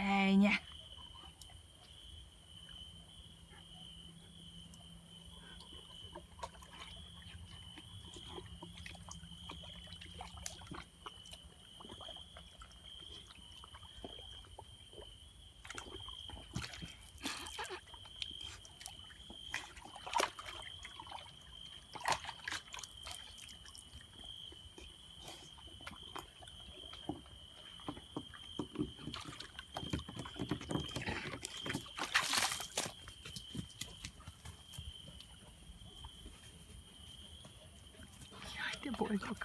Nha Det bor jag.